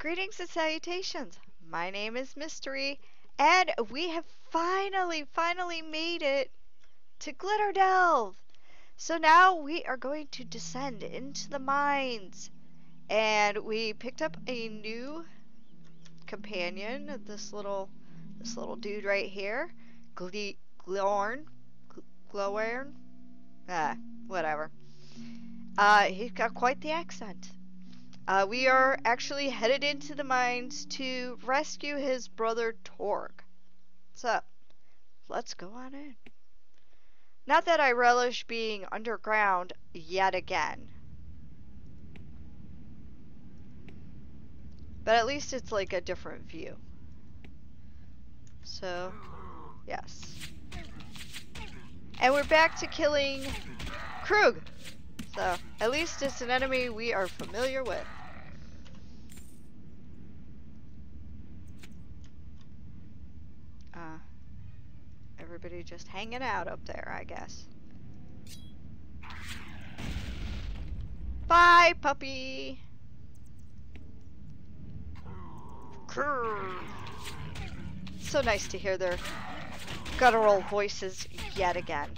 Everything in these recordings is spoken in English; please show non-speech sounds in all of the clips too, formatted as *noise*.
Greetings and salutations. My name is MissTori, and we have finally, finally made it to Glitterdelve. So now we are going to descend into the mines, and we picked up a new companion. This little, this little dude right here, Gle Glorn, Glorn, ah, whatever. Uh, he's got quite the accent. Uh, we are actually headed into the mines to rescue his brother Torg. So, let's go on in. Not that I relish being underground yet again. But at least it's like a different view. So, yes. And we're back to killing Krug. So, at least it's an enemy we are familiar with. Uh, everybody just hanging out up there, I guess. Bye, puppy! So nice to hear their guttural voices yet again.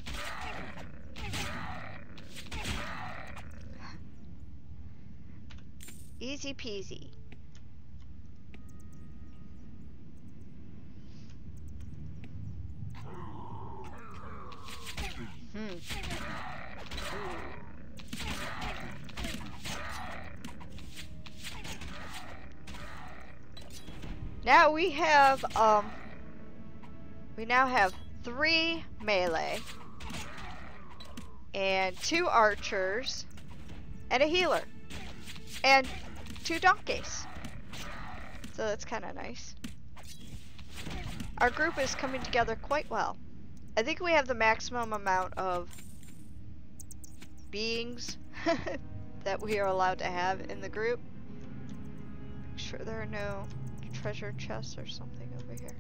Easy peasy. Now we have, um, we now have three melee and two archers and a healer and two donkeys. So that's kind of nice. Our group is coming together quite well. I think we have the maximum amount of beings *laughs* that we are allowed to have in the group. Make sure there are no treasure chests or something over here.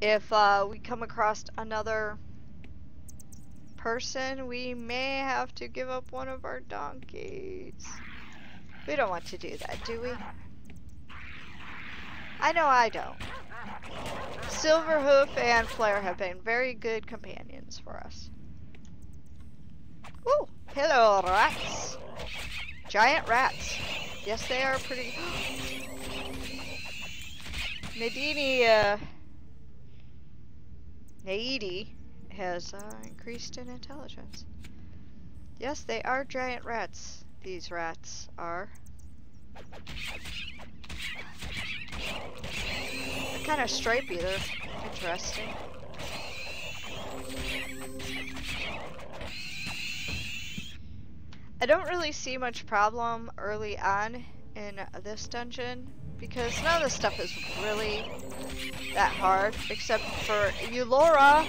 If uh, we come across another person, we may have to give up one of our donkeys. We don't want to do that, do we? I know I don't. Silverhoof and Flare have been very good companions for us. Ooh, hello rats. Giant rats. Yes, they are pretty... *gasps* Nadini, uh... Naidi has uh, increased in intelligence. Yes, they are giant rats. These rats are. Kind of stripy. They're interesting. I don't really see much problem early on in this dungeon because none of the stuff is really that hard except for Eulora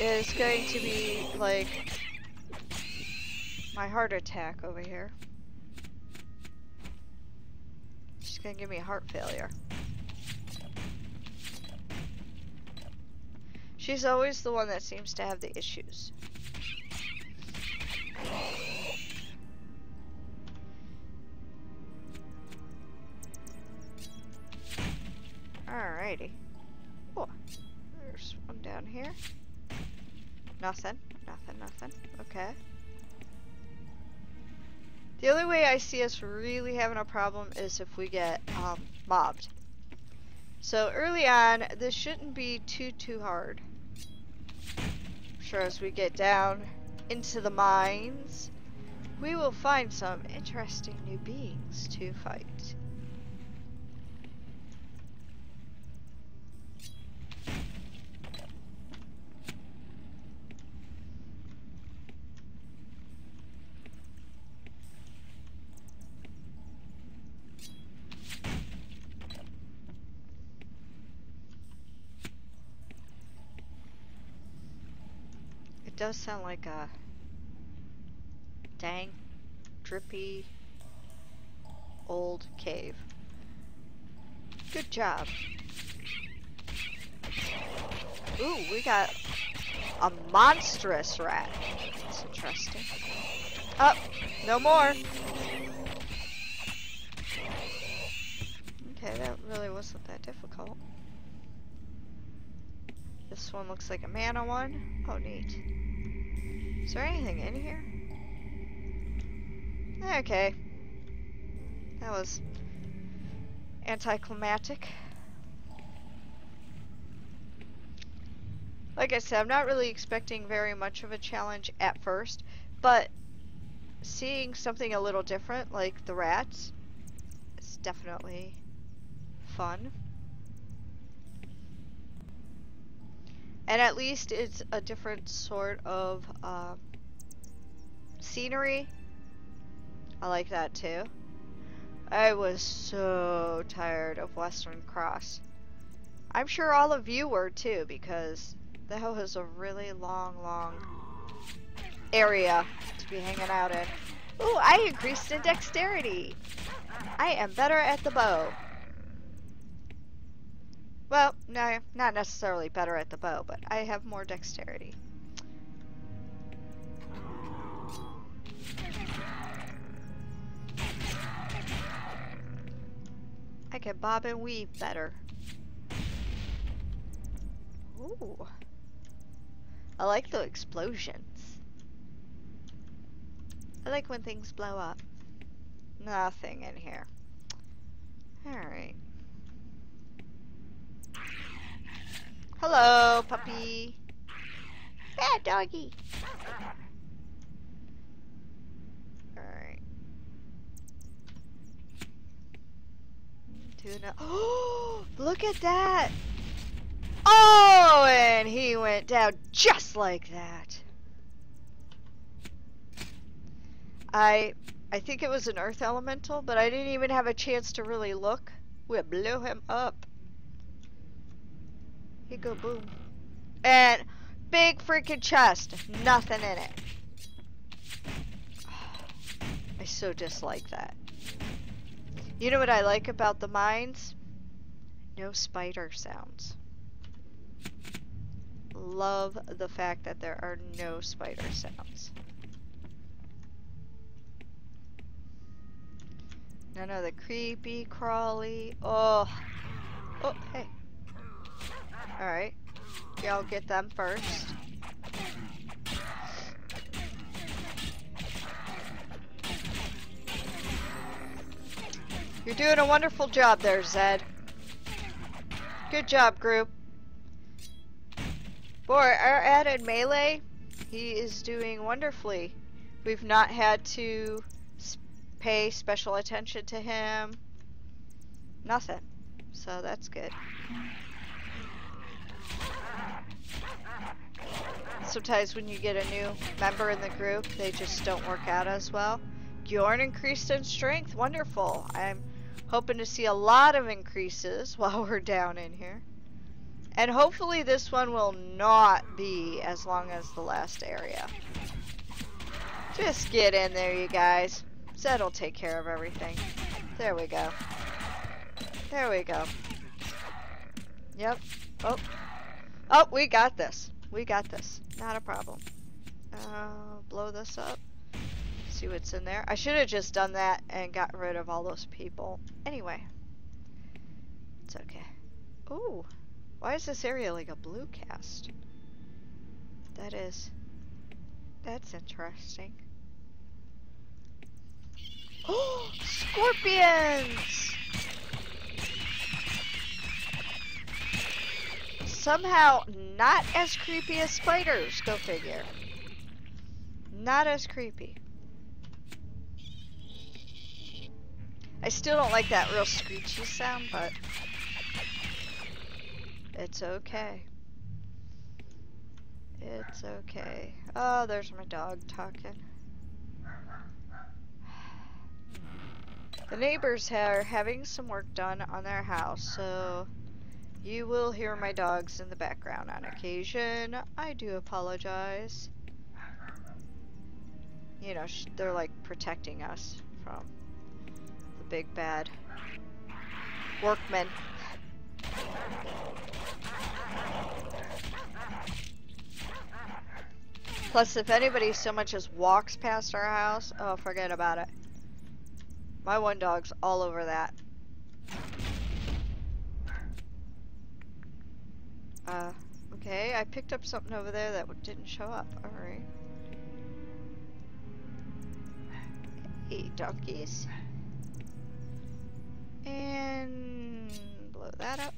is going to be like my heart attack over here. She's gonna give me heart failure. She's always the one that seems to have the issues. Alrighty. Oh, there's one down here. Nothing. Nothing, nothing. Okay. The only way I see us really having a problem is if we get um, mobbed. So early on, this shouldn't be too, too hard. I'm sure as we get down into the mines, we will find some interesting new beings to fight. does sound like a dang, drippy, old cave. Good job. Ooh, we got a monstrous rat. That's interesting. Up, oh, no more. Okay, that really wasn't that difficult. This one looks like a mana one. Oh, neat. Is there anything in here? Okay. That was anticlimactic. Like I said, I'm not really expecting very much of a challenge at first, but seeing something a little different, like the rats, is definitely fun. And at least it's a different sort of uh, scenery. I like that too. I was so tired of Wesrin Cross. I'm sure all of you were too, because that was a really long, long area to be hanging out in. Ooh, I increased in dexterity. I am better at the bow. Well, no, not necessarily better at the bow, but I have more dexterity. I can bob and weave better. Ooh. I like the explosions. I like when things blow up. Nothing in here. Alright. Hello, puppy. Bad doggy. Alright. Tuna. Oh, *gasps* look at that. Oh, and he went down just like that. I I think it was an earth elemental, but I didn't even have a chance to really look. We blew him up. He go boom. And big freaking chest. Nothing in it. *sighs* I so dislike that. You know what I like about the mines? No spider sounds. Love the fact that there are no spider sounds. None of the creepy, crawly. Oh. Oh, hey. Alright. Y'all get them first. You're doing a wonderful job there, Zed. Good job, group. Boy, our added melee, he is doing wonderfully. We've not had to pay special attention to him. Nothing. So that's good. Sometimes when you get a new member in the group, they just don't work out as well. Bjorn increased in strength. Wonderful. I'm hoping to see a lot of increases *laughs* while we're down in here. And hopefully this one will not be as long as the last area. Just get in there, you guys. Zed'll take care of everything. There we go. There we go. Yep. Oh. Oh, we got this. We got this. Not a problem. Uh, blow this up. See what's in there. I should have just done that and got rid of all those people. Anyway. It's okay. Ooh. Why is this area like a blue cast? That is... That's interesting. Oh! *gasps* Scorpions! somehow not as creepy as spiders, go figure. Not as creepy. I still don't like that real screechy sound, but it's okay. It's okay. Oh, there's my dog talking. The neighbors are having some work done on their house, so you will hear my dogs in the background on occasion. I do apologize. You know, they're like protecting us from the big bad workmen. Plus, if anybody so much as walks past our house, oh, forget about it. My one dog's all over that. Uh, okay, I picked up something over there that didn't show up. Alright. Hey, donkeys. And blow that up.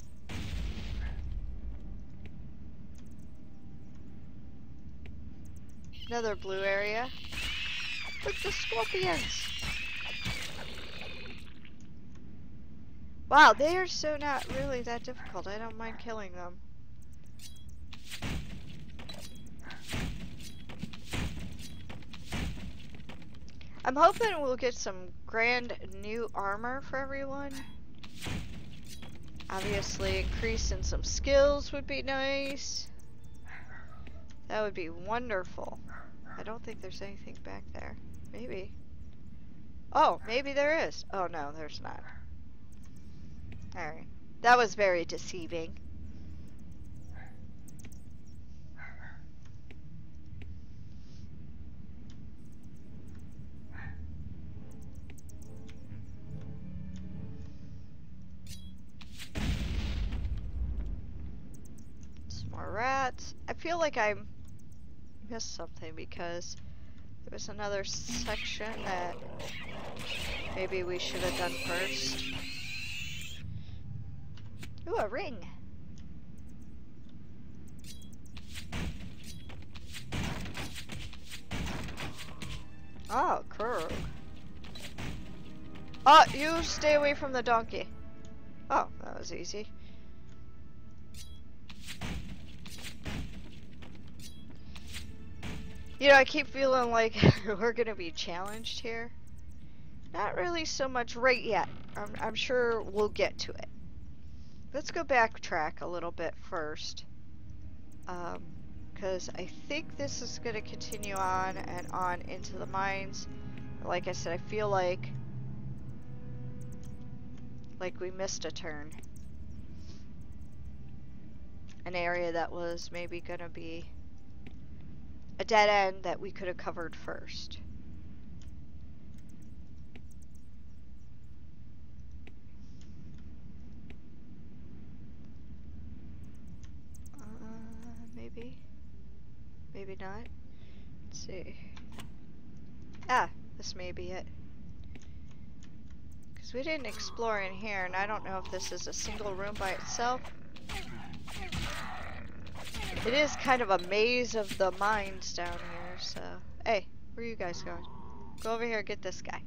Another blue area. Look, the scorpions! Wow, they are so not really that difficult. I don't mind killing them. I'm hoping we'll get some grand new armor for everyone. Obviously, increasing some skills would be nice. That would be wonderful. I don't think there's anything back there. Maybe. Oh, maybe there is. Oh, no, there's not. Alright. That was very deceiving. Rats. I feel like I missed something because there was another section that maybe we should have done first. Ooh, a ring. Oh, Krug. Oh, you stay away from the donkey. Oh, that was easy. You know, I keep feeling like *laughs* we're gonna be challenged here. Not really so much right yet. I'm, I'm sure we'll get to it. Let's go backtrack a little bit first. Because um, I think this is going to continue on and on into the mines. Like I said, I feel like like we missed a turn. An area that was maybe going to be a dead end that we could have covered first. maybe? Maybe not? Let's see. Ah, this may be it. Because we didn't explore in here, and I don't know if this is a single room by itself. It is kind of a maze of the mines down here, so... Hey, where are you guys going? Go over here get this guy.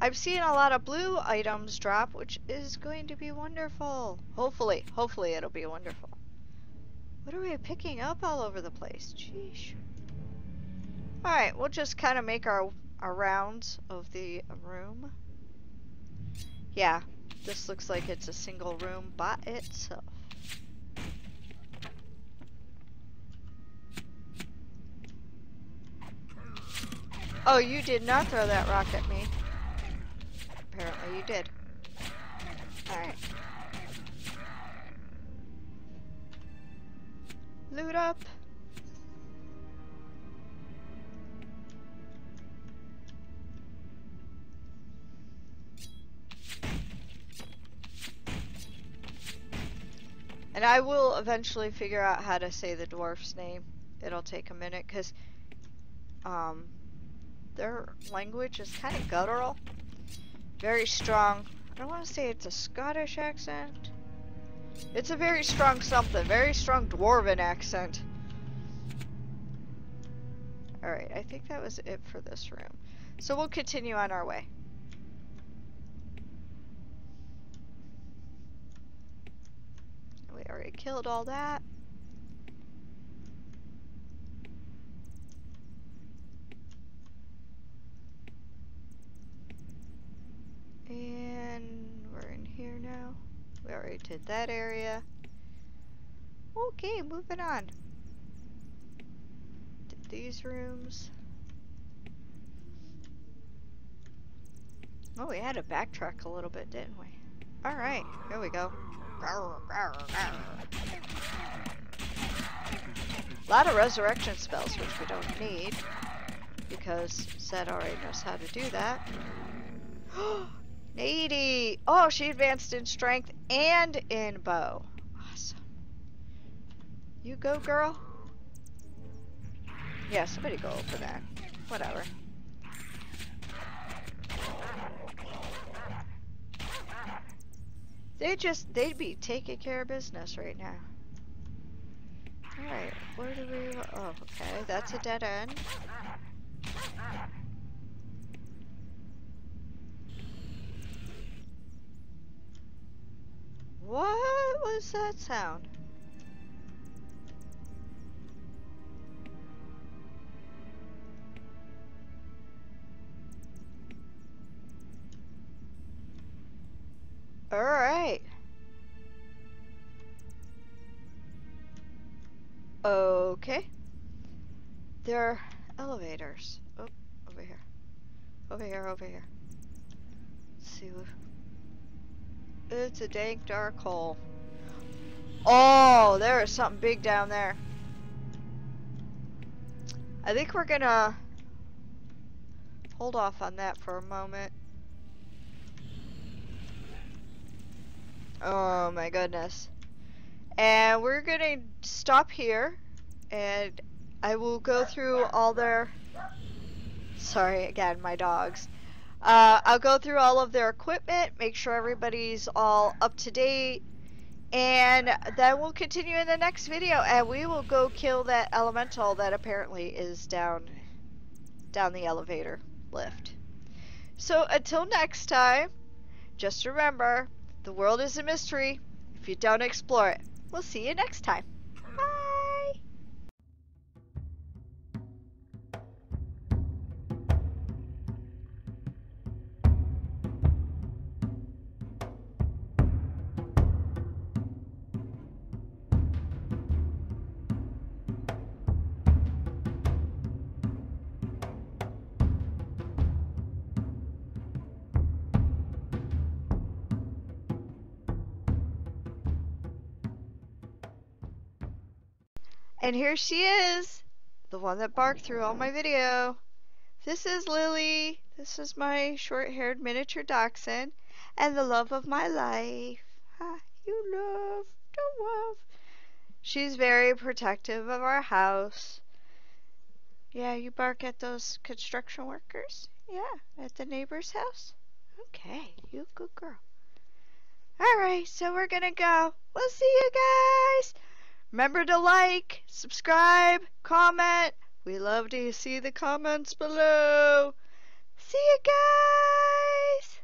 I've seen a lot of blue items drop, which is going to be wonderful. Hopefully, hopefully it'll be wonderful. What are we picking up all over the place? Jeez. Alright, we'll just kind of make our, our rounds of the room. Yeah, this looks like it's a single room by itself. Oh, you did not throw that rock at me. Apparently you did. Alright. Loot up. And I will eventually figure out how to say the dwarf's name. It'll take a minute because um, their language is kind of guttural. Very strong. I don't want to say it's a Scottish accent. It's a very strong something. Very strong dwarven accent. Alright, I think that was it for this room. So we'll continue on our way. We already killed all that. And we're in here now. We already did that area. Okay, moving on. Did these rooms. Oh, we had to backtrack a little bit, didn't we? Alright, here we go. A lot of resurrection spells, which we don't need. Because Zed already knows how to do that. *gasps* Naidi. Oh, she advanced in strength and in bow. Awesome. You go, girl. Yeah, somebody go for that. Whatever. They just, they'd be taking care of business right now. Alright, where do we, oh, okay, that's a dead end. What was that sound? Alright. Okay. There are elevators. Oh, over here. Over here, over here. Let's see what... It's a dank dark hole. Oh, there is something big down there. I think we're gonna hold off on that for a moment. Oh my goodness. And we're gonna stop here and I will go through all their sorry again my dogs uh, I'll go through all of their equipment make sure everybody's all up to date and then we'll continue in the next video and we will go kill that elemental that apparently is down down the elevator lift so until next time just remember the world is a mystery if you don't explore it. We'll see you next time. And here she is, the one that barked through all my video. This is Lily. This is my short-haired miniature dachshund and the love of my life. Ah, you love, don't love. She's very protective of our house. Yeah, you bark at those construction workers? Yeah, at the neighbor's house? Okay, you good girl. Alright, so we're gonna go. We'll see you guys! Remember to like, subscribe, comment. We love to see the comments below. See you guys!